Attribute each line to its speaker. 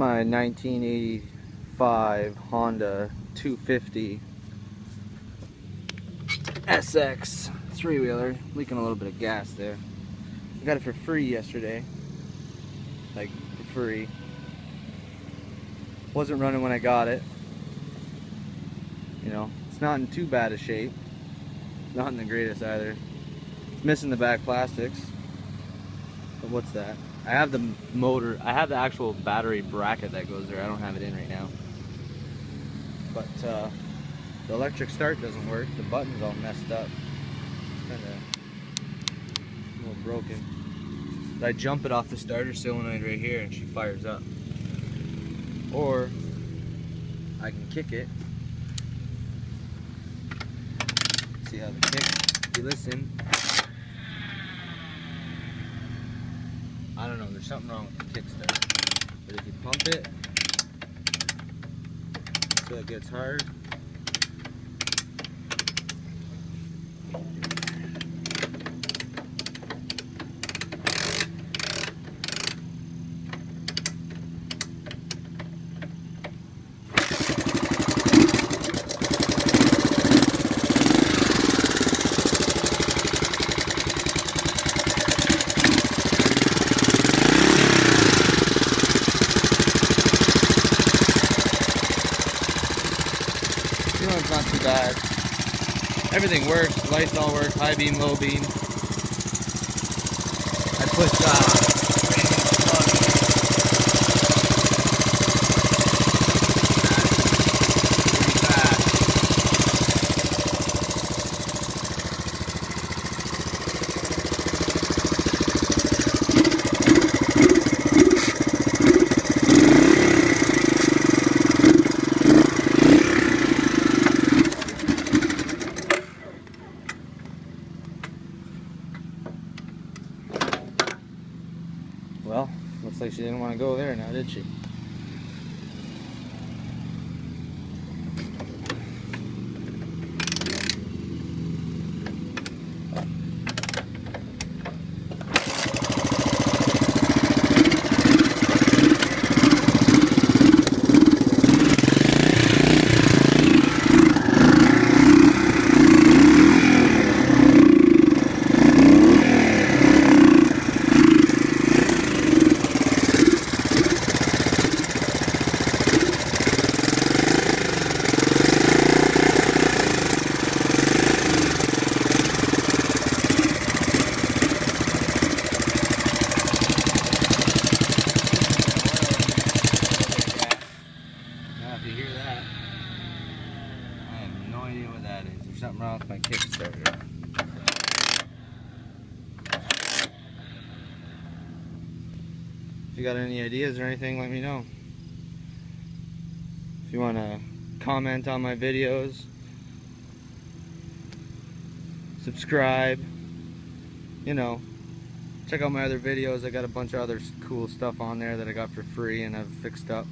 Speaker 1: My 1985 Honda 250 SX three-wheeler, leaking a little bit of gas there. I got it for free yesterday, like for free. Wasn't running when I got it. You know, it's not in too bad a shape. Not in the greatest either. It's missing the back plastics. What's that? I have the motor, I have the actual battery bracket that goes there. I don't have it in right now. But uh, the electric start doesn't work. The button's all messed up. It's kind of a little broken. But I jump it off the starter solenoid right here and she fires up. Or I can kick it. See how the kick, if you listen, I don't know, there's something wrong with the kickstand. But if you pump it until it gets hard, You one's not too bad. Everything works. Lights all work. High beam, low beam. I put uh, Well, looks like she didn't want to go there now, did she? Now, if you hear that, I have no idea what that is. There's something wrong with my Kickstarter. If you got any ideas or anything, let me know. If you want to comment on my videos, subscribe, you know, check out my other videos. I got a bunch of other cool stuff on there that I got for free and I've fixed up.